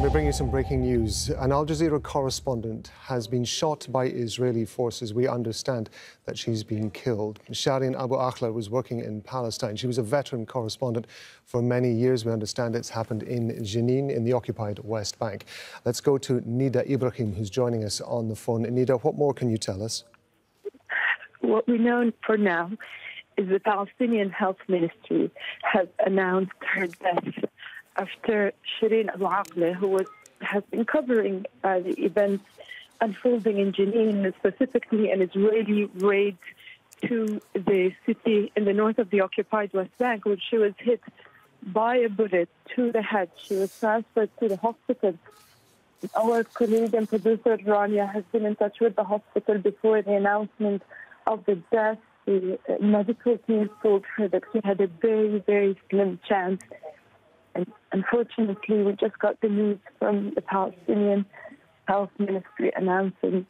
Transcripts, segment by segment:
Let me bring you some breaking news. An Al Jazeera correspondent has been shot by Israeli forces. We understand that she's been killed. Shireen Abu Akleh was working in Palestine. She was a veteran correspondent for many years. We understand it's happened in Jenin, in the occupied West Bank. Let's go to Nida Ibrahim, who's joining us on the phone. Nida, what more can you tell us? What we know for now is the Palestinian Health Ministry has announced her death after Shireen Abu Akleh, who was, has been covering uh, the events unfolding in Jenin, specifically an Israeli raid to the city in the north of the occupied West Bank, where she was hit by a bullet to the head. She was transferred to the hospital. Our colleague and producer Rania has been in touch with the hospital before the announcement of the death. The uh, medical team told her that she had a very, very slim chance and unfortunately, we just got the news from the Palestinian Health Ministry announcing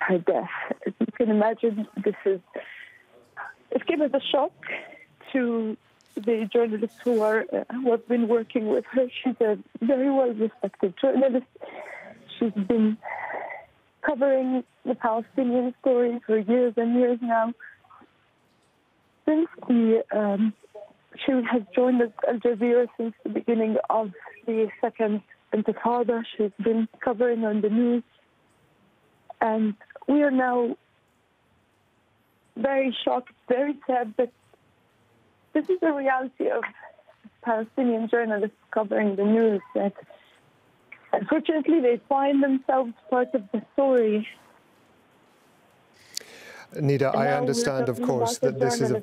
her death. As you can imagine, this is it gave us a shock to the journalists who are uh, who have been working with her. She's a very well respected journalist. She's been covering the Palestinian story for years and years now. Since the um, she has joined Al Jazeera since the beginning of the second Intifada. She's been covering on the news. And we are now very shocked, very sad that this is the reality of Palestinian journalists covering the news that unfortunately they find themselves part of the story Nida, I understand, of course, that this is a.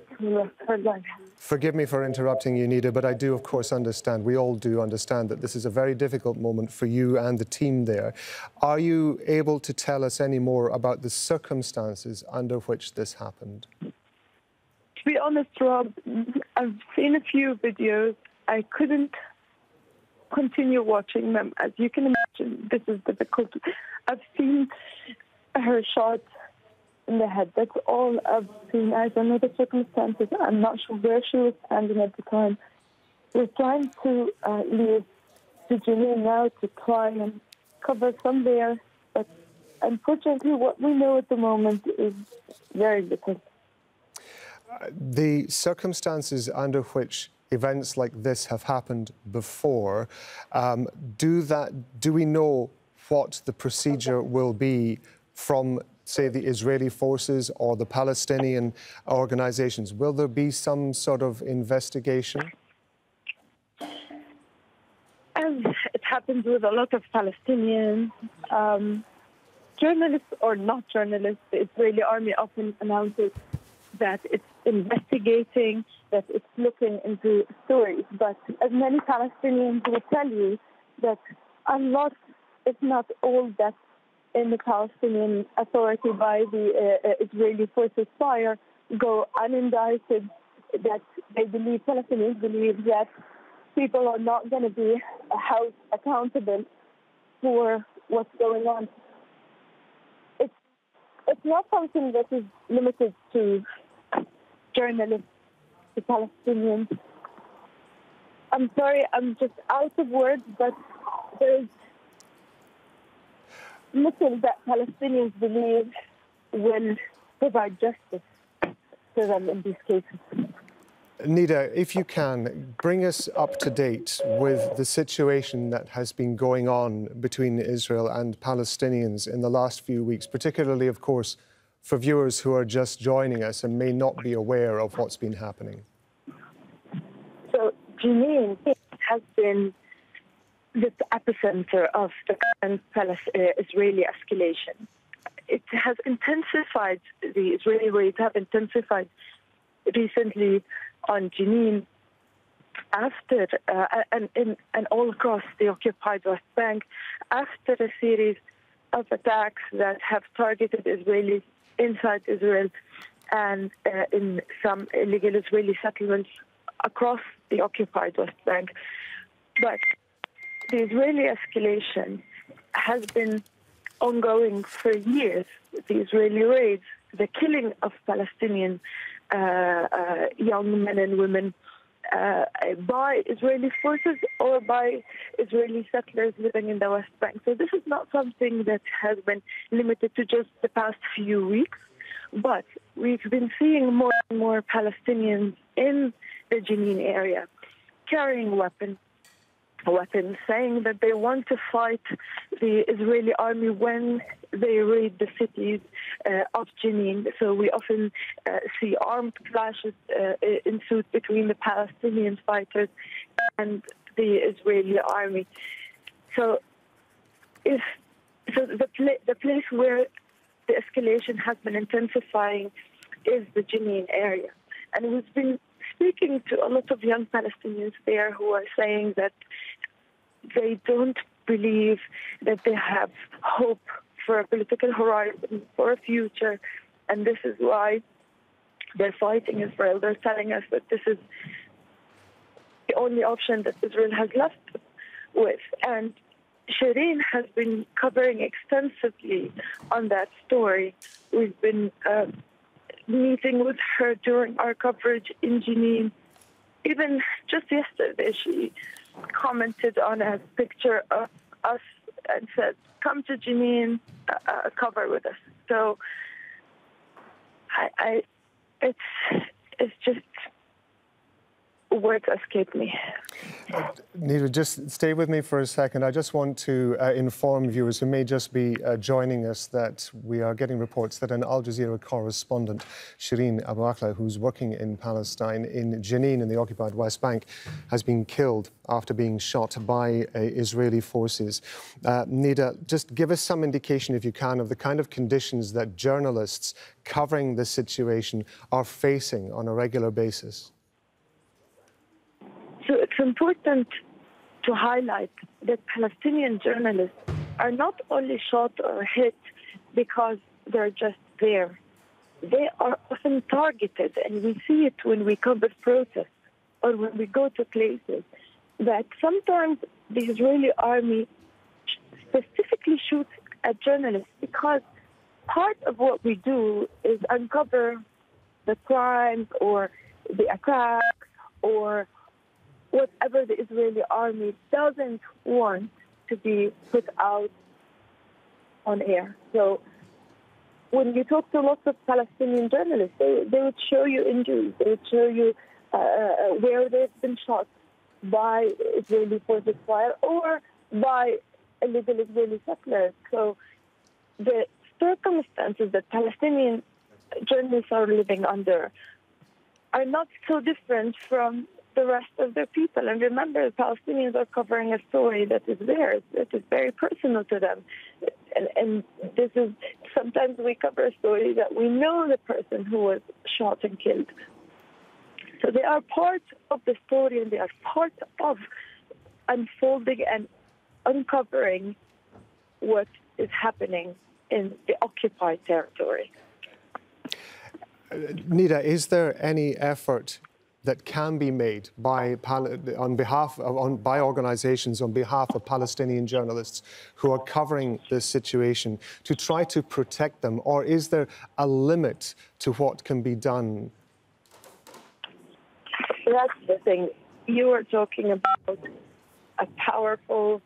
Forgive me for interrupting you, Nida, but I do, of course, understand. We all do understand that this is a very difficult moment for you and the team there. Are you able to tell us any more about the circumstances under which this happened? To be honest, Rob, I've seen a few videos. I couldn't continue watching them. As you can imagine, this is difficult. I've seen her shots in the head. That's all I've seen. I don't know the circumstances. I'm not sure where she was standing at the time. We're trying to uh, leave to now to try and cover from there. But unfortunately, what we know at the moment is very little. the circumstances under which events like this have happened before, um, do that? Do we know what the procedure will be from say, the Israeli forces or the Palestinian organizations? Will there be some sort of investigation? As it happens with a lot of Palestinians, um, journalists or not journalists, the Israeli army often announces that it's investigating, that it's looking into stories. But as many Palestinians will tell you, that a lot, if not all, that in the Palestinian Authority by the uh, uh, Israeli forces fire go unindicted, that they believe, Palestinians believe that people are not going to be held accountable for what's going on. It's, it's not something that is limited to journalists, to Palestinians. I'm sorry, I'm just out of words, but there's little that Palestinians believe will provide justice to them in these cases. Nida, if you can, bring us up to date with the situation that has been going on between Israel and Palestinians in the last few weeks, particularly, of course, for viewers who are just joining us and may not be aware of what's been happening. So, Jenin has been the epicenter of the current uh, Israeli escalation. It has intensified, the Israeli raids have intensified recently on Jenin after, uh, and, and, and all across the occupied West Bank, after a series of attacks that have targeted Israelis inside Israel and uh, in some illegal Israeli settlements across the occupied West Bank. But the Israeli escalation has been ongoing for years. The Israeli raids, the killing of Palestinian uh, uh, young men and women, uh, by Israeli forces or by Israeli settlers living in the West Bank. So this is not something that has been limited to just the past few weeks, but we've been seeing more and more Palestinians in the Jenin area carrying weapons, weapons, saying that they want to fight the Israeli army when they raid the cities uh, of Jenin. So we often uh, see armed clashes uh, ensued between the Palestinian fighters and the Israeli army. So, if so, the the place where the escalation has been intensifying is the Jenin area, and we've been speaking to a lot of young Palestinians there who are saying that they don't believe that they have hope for a political horizon, for a future, and this is why they're fighting Israel. They're telling us that this is the only option that Israel has left with. And Shireen has been covering extensively on that story. We've been uh, meeting with her during our coverage in Jenin. Even just yesterday, she commented on a picture of us and said, "Come to Jenin, uh, uh, cover with us." So, I, I, it's it's just words escape me. Nida, just stay with me for a second. I just want to uh, inform viewers who may just be uh, joining us that we are getting reports that an Al Jazeera correspondent, Shireen Abu Akleh, who's working in Palestine, in Jenin, in the occupied West Bank, has been killed after being shot by uh, Israeli forces. Uh, Nida, just give us some indication, if you can, of the kind of conditions that journalists covering the situation are facing on a regular basis. Important to highlight that Palestinian journalists are not only shot or hit because they're just there. They are often targeted, and we see it when we cover protests or when we go to places that sometimes the Israeli army specifically shoots at journalists because part of what we do is uncover the crimes or the attacks or whatever the Israeli army doesn't want to be put out on air. So when you talk to lots of Palestinian journalists, they, they would show you injuries, they would show you uh, uh where they've been shot by Israeli forces fire or by illegal Israeli settlers. So the circumstances that Palestinian journalists are living under are not so different from the rest of their people. And remember, the Palestinians are covering a story that is theirs, that is very personal to them. And, and this is sometimes we cover a story that we know the person who was shot and killed. So they are part of the story and they are part of unfolding and uncovering what is happening in the occupied territory. Uh, Nida, is there any effort that can be made by, on behalf of, on, by organizations on behalf of Palestinian journalists who are covering this situation to try to protect them? Or is there a limit to what can be done? That's the thing. You are talking about a powerful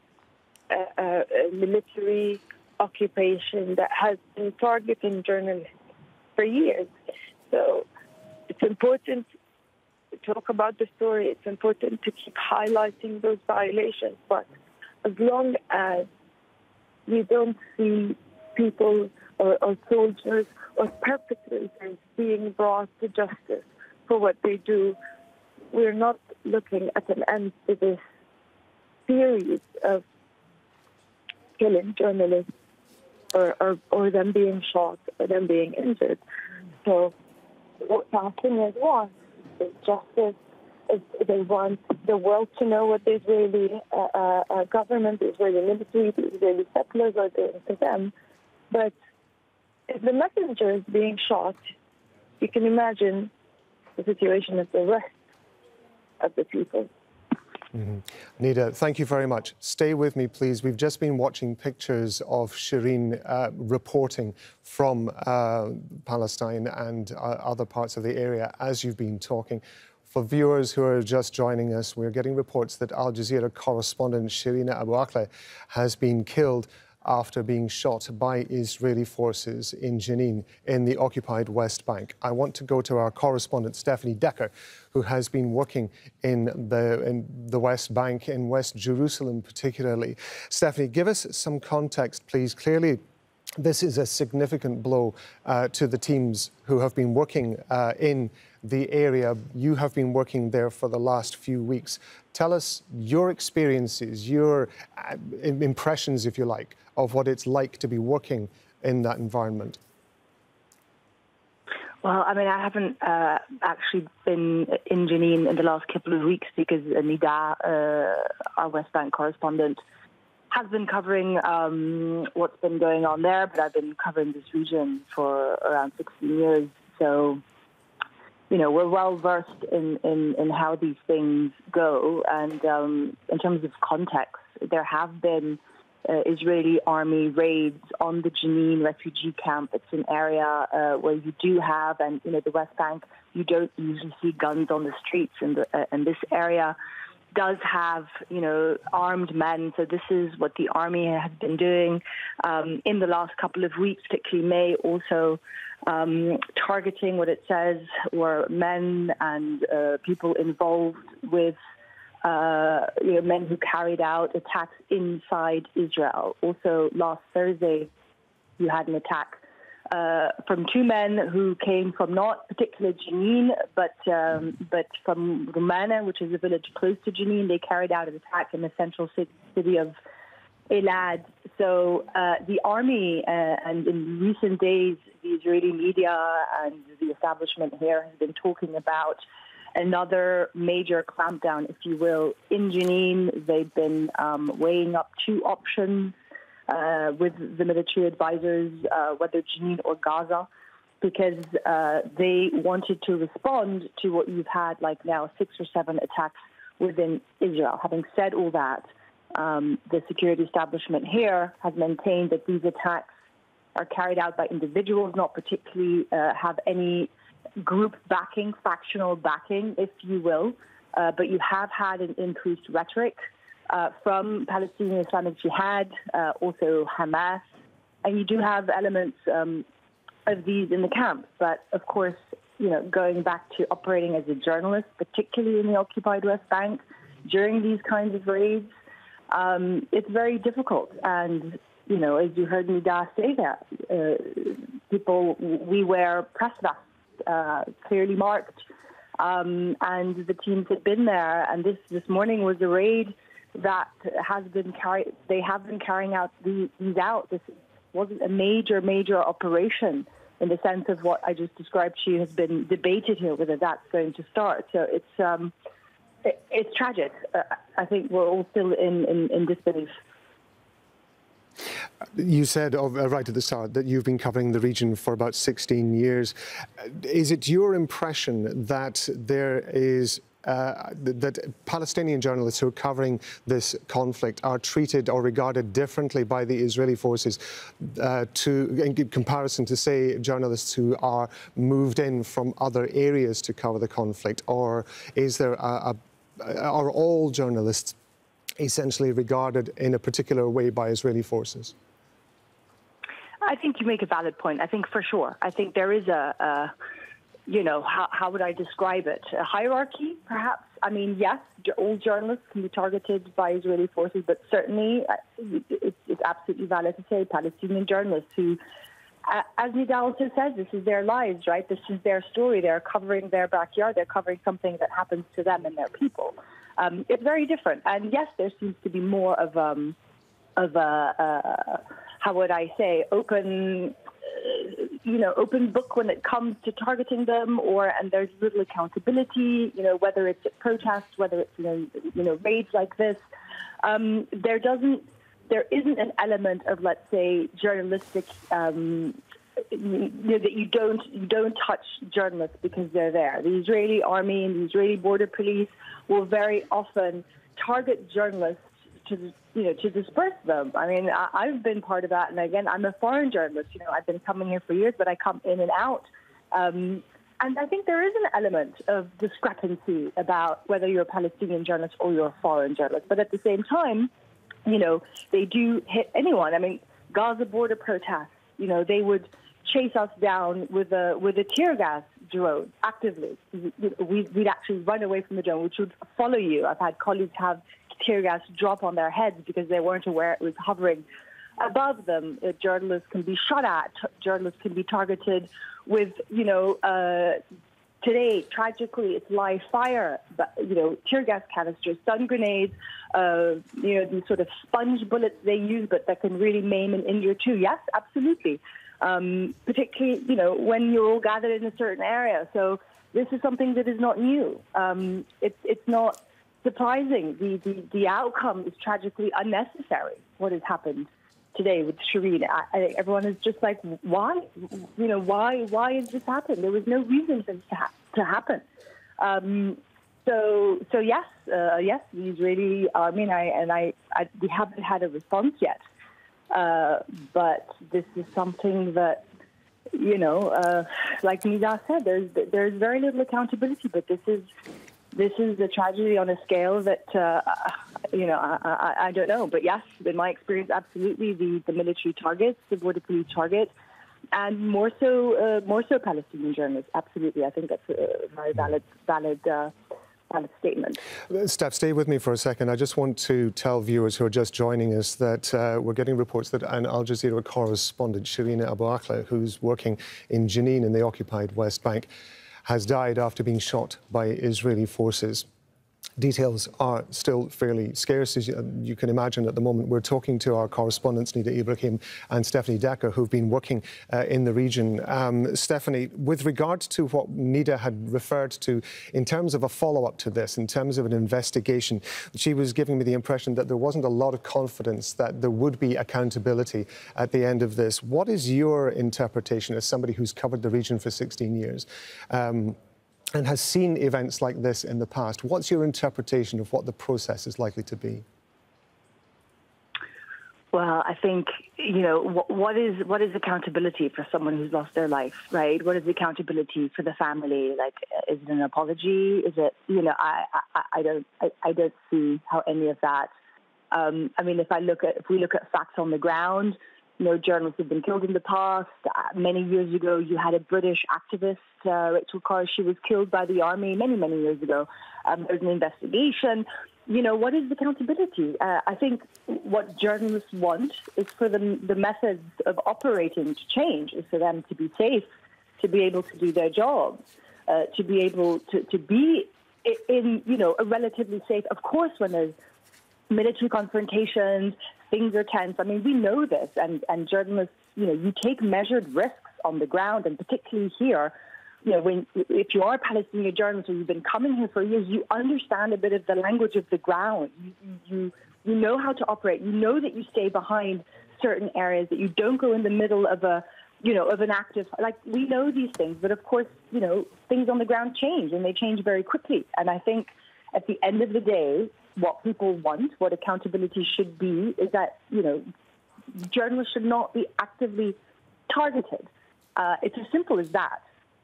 uh, uh, military occupation that has been targeting journalists for years. So it's important talk about the story, it's important to keep highlighting those violations. But as long as we don't see people or, or soldiers or perpetrators being brought to justice for what they do, we're not looking at an end to this series of killing journalists or, or, or them being shot or them being injured. So what Palestinians want justice. they want the world to know what the Israeli uh, uh, uh, government, the Israeli military, the Israeli settlers are doing to them. But if the messenger is being shot, you can imagine the situation of the rest of the people. Mm-hmm. Nida, thank you very much. Stay with me, please. We've just been watching pictures of Shireen uh, reporting from uh, Palestine and uh, other parts of the area as you've been talking. For viewers who are just joining us, we're getting reports that Al Jazeera correspondent Shireen Abu Akleh has been killed after being shot by Israeli forces in Jenin in the occupied West Bank. I want to go to our correspondent Stephanie Decker, who has been working in the, in the West Bank, in West Jerusalem particularly. Stephanie, give us some context, please. Clearly, this is a significant blow uh, to the teams who have been working uh, in the area. You have been working there for the last few weeks. Tell us your experiences, your uh, impressions, if you like, of what it's like to be working in that environment. Well, I mean, I haven't uh, actually been in Jenin in the last couple of weeks because Nida, uh, our West Bank correspondent, has been covering um, what's been going on there, but I've been covering this region for around 16 years. So you know, we're well versed in, in, in how these things go. And um, in terms of context, there have been uh, Israeli army raids on the Jenin refugee camp. It's an area uh, where you do have, and you know, the West Bank, you don't usually see guns on the streets. in, the, uh, and this area does have, you know, armed men. So this is what the army has been doing um, in the last couple of weeks, particularly May, also um, targeting what it says were men and uh, people involved with uh, you know, men who carried out attacks inside Israel. Also, last Thursday, you had an attack uh, from two men who came from not particularly Jenin, but um, but from Rumana, which is a village close to Jenin. They carried out an attack in the central city of Elad. So uh, the army, uh, and in recent days, the Israeli media and the establishment here has been talking about another major clampdown, if you will, in Jenin. They've been um, weighing up two options uh, with the military advisors, uh, whether Jenin or Gaza, because uh, they wanted to respond to what you've had like now six or seven attacks within Israel. Having said all that, um, the security establishment here has maintained that these attacks are carried out by individuals, not particularly uh, have any group backing, factional backing, if you will. Uh, but you have had an increased rhetoric uh, from Palestinian Islamic Jihad, uh, also Hamas, and you do have elements um, of these in the camp. But of course, you know, going back to operating as a journalist, particularly in the occupied West Bank, during these kinds of raids, um, it's very difficult. And, you know, as you heard Nida say that, uh, people, we wear press vests, uh, clearly marked. Um, and the teams had been there. And this, this morning was a raid that has been carried, they have been carrying out these, out. This wasn't a major, major operation in the sense of what I just described to you has been debated here, whether that's going to start. So it's, um, it's tragic. Uh, I think we're all still in, in, in disbelief. You said uh, right at the start that you've been covering the region for about 16 years. Is it your impression that there is uh, that Palestinian journalists who are covering this conflict are treated or regarded differently by the Israeli forces uh, to, in comparison to, say, journalists who are moved in from other areas to cover the conflict? Or is there a, a are all journalists essentially regarded in a particular way by Israeli forces? I think you make a valid point. I think for sure. I think there is a, a you know, how, how, would I describe it? A hierarchy, perhaps? I mean, yes, all journalists can be targeted by Israeli forces, but certainly uh, it's, it's absolutely valid to say Palestinian journalists who as Nida also says, this is their lives, right? This is their story. They're covering their backyard. They're covering something that happens to them and their people. Um, it's very different. And yes, there seems to be more of um, of a, uh, how would I say open, you know, open book when it comes to targeting them, or and there's little accountability. You know, whether it's protests, whether it's you know, you know, raids like this. Um, there doesn't there isn't an element of, let's say, journalistic. Um, you know, that you don't you don't touch journalists because they're there. The Israeli army and the Israeli border police will very often target journalists to you know to disperse them. I mean, I, I've been part of that, and again, I'm a foreign journalist. You know, I've been coming here for years, but I come in and out. Um, and I think there is an element of discrepancy about whether you're a Palestinian journalist or you're a foreign journalist. But at the same time, you know, they do hit anyone. I mean, Gaza border protests, you know, they would chase us down with a with a tear gas drone actively. We, would actually run away from the drone, which would follow you. I've had colleagues have tear gas drop on their heads because they weren't aware it was hovering above them. Uh, journalists can be shot at. Journalists can be targeted with, you know, uh, today, tragically, it's live fire, but, you know, tear gas canisters, stun grenades, uh, you know, these sort of sponge bullets they use, but that can really maim and injure too. Yes, absolutely. Um, particularly, you know, when you're all gathered in a certain area. So this is something that is not new. Um, it's, it's not surprising. The, the, the outcome is tragically unnecessary, what has happened today with Shireen. I, I, everyone is just like, why? You know, why? Why has this happened? There was no reason for this to, ha- to happen. Um, so, so yes, uh, yes, the Israeli army, and I, and I, I, we haven't had a response yet. Uh, but this is something that, you know, uh, like Nida said, there's there's very little accountability. But this is this is a tragedy on a scale that uh, you know I, I, I, don't know. But yes, in my experience, absolutely the, the military targets, the border police target, and more so uh, more so Palestinian journalists. Absolutely, I think that's a very valid valid. Uh, statement. Steph, stay with me for a second. I just want to tell viewers who are just joining us that uh, we're getting reports that an Al Jazeera correspondent, Shireen Abu Akleh, who's working in Jenin in the occupied West Bank, has died after being shot by Israeli forces. Details are still fairly scarce, as you can imagine at the moment. We're talking to our correspondents, Nida Ibrahim and Stephanie Decker, who've been working uh, in the region. Um, Stephanie, with regard to what Nida had referred to in terms of a follow up to this, in terms of an investigation, she was giving me the impression that there wasn't a lot of confidence that there would be accountability at the end of this. What is your interpretation as somebody who's covered the region for 16 years? Um, and has seen events like this in the past. What's your interpretation of what the process is likely to be? Well, I think you know what, is what is accountability for someone who's lost their life, right? What is accountability for the family? Like, is it an apology? Is it you know? I I, I don't I, I don't see how any of that. Um, I mean, if I look at if we look at facts on the ground, know, journalists have been killed in the past. Uh, many years ago, you had a British activist, uh, Rachel Corrie. She was killed by the army many, many years ago. Um, there's an investigation. You know, what is accountability? Uh, I think what journalists want is for the, the methods of operating to change, is for them to be safe, to be able to do their jobs, uh, to be able to, to be in, you know, a relatively safe. Of course, when there's military confrontations, things are tense. I mean, we know this, and, and journalists, you know, you take measured risks on the ground, and particularly here, you know, when if you are a Palestinian journalist or you've been coming here for years, you understand a bit of the language of the ground. You, you, you know how to operate. You know that you stay behind certain areas, that you don't go in the middle of a, you know, of an active, like we know these things, but of course, you know, things on the ground change and they change very quickly. And I think at the end of the day, what people want, what accountability should be, is that, you know, journalists should not be actively targeted. Uh, it's as simple as that.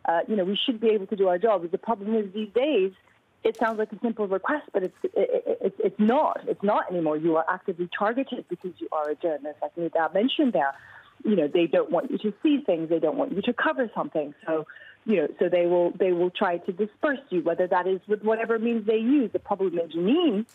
Uh, you know, we should be able to do our job. The problem is these days, it sounds like a simple request, but it's, it, it, it's not. It's not anymore. You are actively targeted because you are a journalist, like Nida mentioned there. You know, they don't want you to see things. They don't want you to cover something. So, you know, so they will they will try to disperse you, whether that is with whatever means they use. The problem in Jenin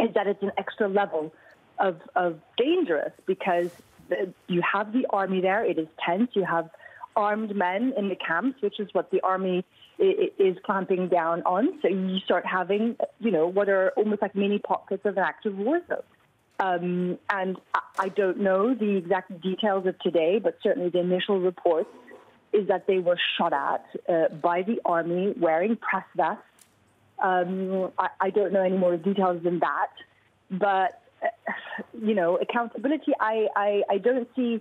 is that it's an extra level of, of dangerous because the, you have the army there. It is tense. You have armed men in the camps, which is what the army is clamping down on. So you start having, you know, what are almost like mini pockets of an active war zone. Um, and I don't know the exact details of today, but certainly the initial reports is that they were shot at uh, by the army wearing press vests um, I, I, don't know any more details than that, but uh, you know, accountability. I, I, I don't see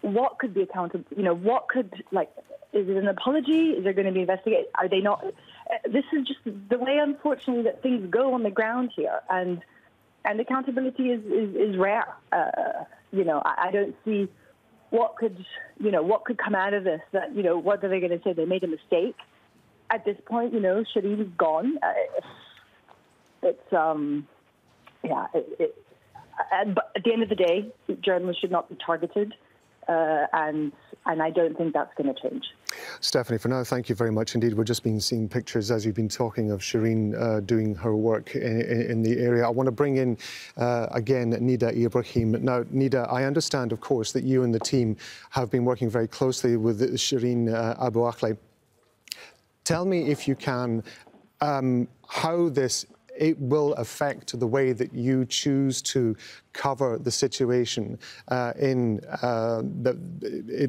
what could be accountable. You know, what could like is it an apology? Is there going to be investigation? Are they not? Uh, this is just the way, unfortunately, that things go on the ground here, and and accountability is is, is rare. Uh, you know, I, I, don't see what could you know what could come out of this. That you know, what are they going to say? They made a mistake at this point, you know, Shireen's gone. Uh, it's um, yeah. It, it, but at the end of the day, journalists should not be targeted, uh, and and I don't think that's going to change. Stephanie, for now, thank you very much indeed. We've just been seeing pictures as you've been talking of Shireen uh, doing her work in, in, the area. I want to bring in uh, again Nida Ibrahim. Now, Nida, I understand, of course, that you and the team have been working very closely with Shireen uh, Abu Akleh. Tell me, if you can, um, how this it will affect the way that you choose to cover the situation uh, in uh, the,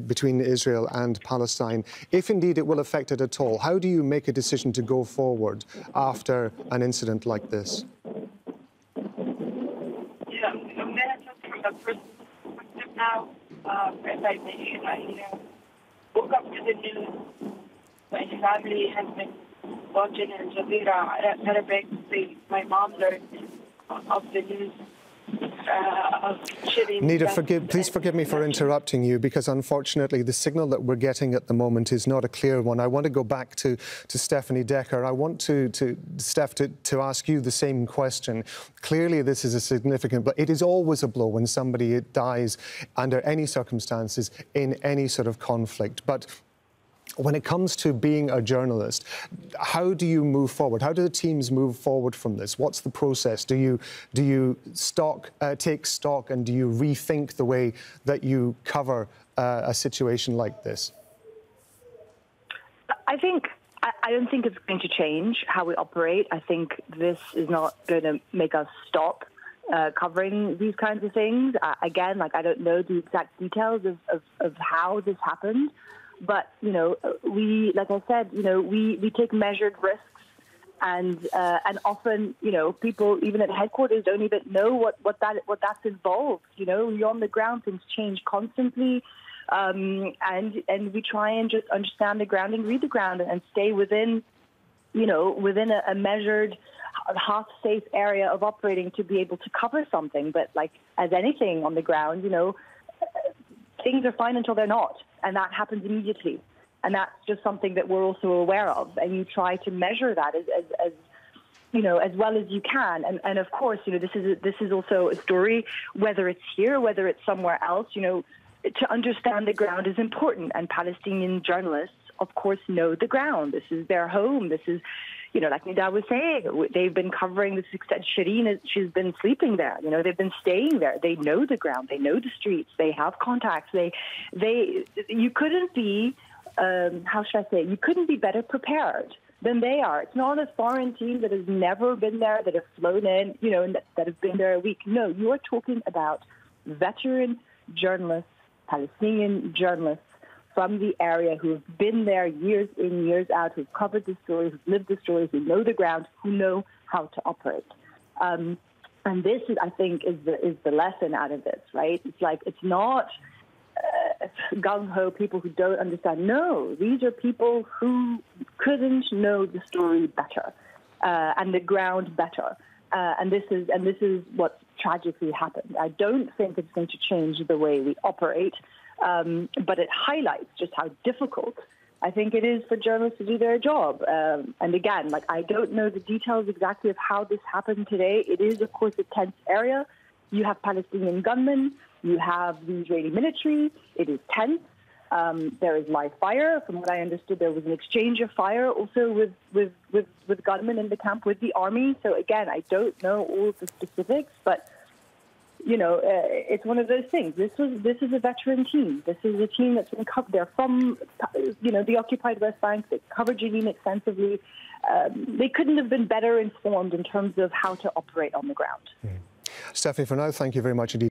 between Israel and Palestine, if indeed it will affect it at all. How do you make a decision to go forward after an incident like this? Yeah, I'm from the now. Uh, as I mentioned, I you know, woke up to the news. My family has been watching Al Jazeera Arabic. My mom learned of the news. Uh, Nida, forgive, please forgive me for interrupting you because unfortunately the signal that we're getting at the moment is not a clear one. I want to go back to, to Stephanie Decker. I want to, to Steph, to, to ask you the same question. Clearly this is a significant, but it is always a blow when somebody dies under any circumstances in any sort of conflict. But when it comes to being a journalist, how do you move forward? How do the teams move forward from this? What's the process? Do you do you stock uh, take stock and do you rethink the way that you cover uh, a situation like this? I think I don't think it's going to change how we operate. I think this is not going to make us stop uh, covering these kinds of things. Uh, again, like I don't know the exact details of, of, of how this happened. But you know, we, like I said, you know, we, we take measured risks, and uh, and often, you know, people even at headquarters don't even know what, what that what that's involved. You know, you're on the ground, things change constantly, um, and and we try and just understand the ground and read the ground and stay within, you know, within a, a measured half safe area of operating to be able to cover something. But like as anything on the ground, you know, things are fine until they're not and that happens immediately. And that's just something that we're also aware of. And you try to measure that as, as, as you know, as well as you can. And, and of course, you know, this is a, this is also a story, whether it's here, whether it's somewhere else. You know, to understand the ground is important. And Palestinian journalists, of course, know the ground. This is their home. This is, you know, like Nida was saying, they've been covering this extent. Shireen, she's been sleeping there. You know, they've been staying there. They know the ground. They know the streets. They have contacts. They, they, you couldn't be, um, how should I say, you couldn't be better prepared than they are. It's not a foreign team that has never been there, that have flown in, you know, and that, that have been there a week. No, you are talking about veteran journalists, Palestinian journalists from the area who have been there years in, years out, who've covered the story, who've lived the story, who know the ground, who know how to operate. Um, and this, is, I think, is the is the lesson out of this, right? It's like it's not uh, gung ho people who don't understand. No, these are people who couldn't know the story better uh, and the ground better. Uh, and this is and this is what tragically happened. I don't think it's going to change the way we operate. Um, but it highlights just how difficult I think it is for journalists to do their job. Um, and again, like I don't know the details exactly of how this happened today. It is, of course, a tense area. You have Palestinian gunmen, you have the Israeli military. It is tense. Um, there is live fire. From what I understood, there was an exchange of fire also with, with, with, with gunmen in the camp with the army. So again, I don't know all the specifics, but you know, uh, it's one of those things. This was this is a veteran team. This is a team that's been covered. They're from, you know, the occupied West Bank. They covered Jenin extensively. Um, they couldn't have been better informed in terms of how to operate on the ground. Mm. Stephanie, for now, thank you very much indeed.